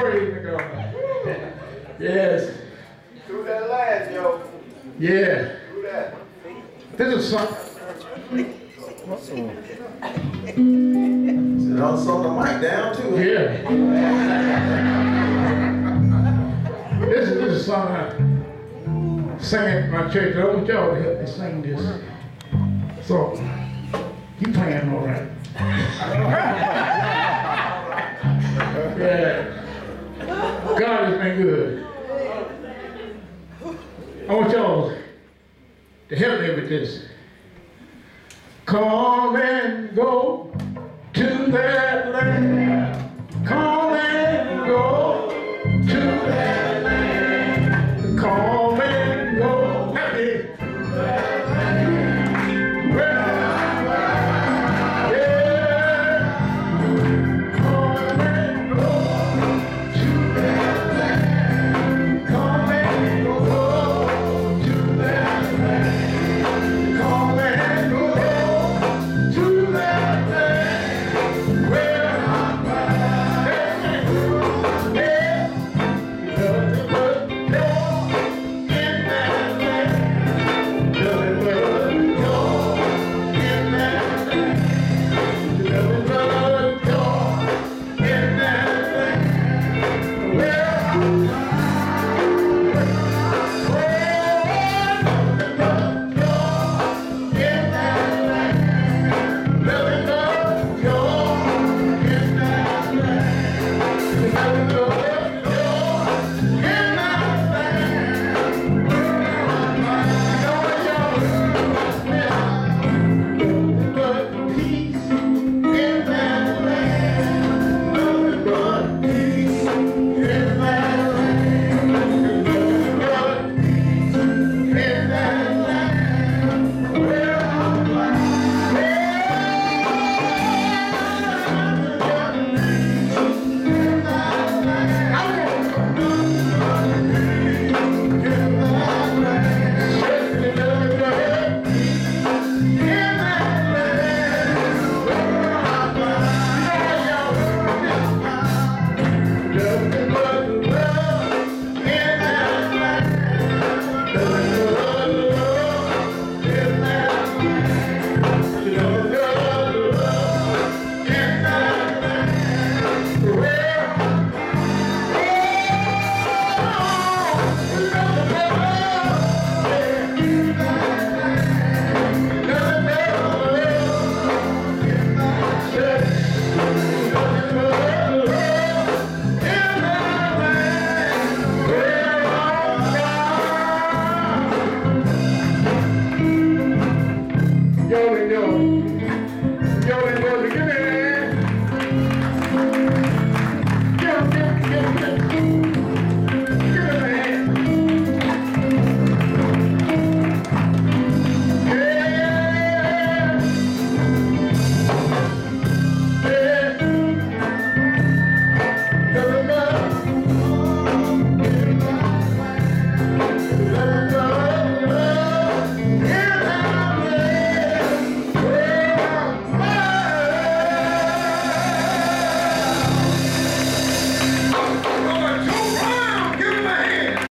praise to God. Yes. Do that last, yo. Yeah. Do that. This is some. And also the mic down too. Yeah. this is this is song I sang at my church. I want y'all to help me sing this. So you playing all right? I want y'all to help me with this. Come and go to land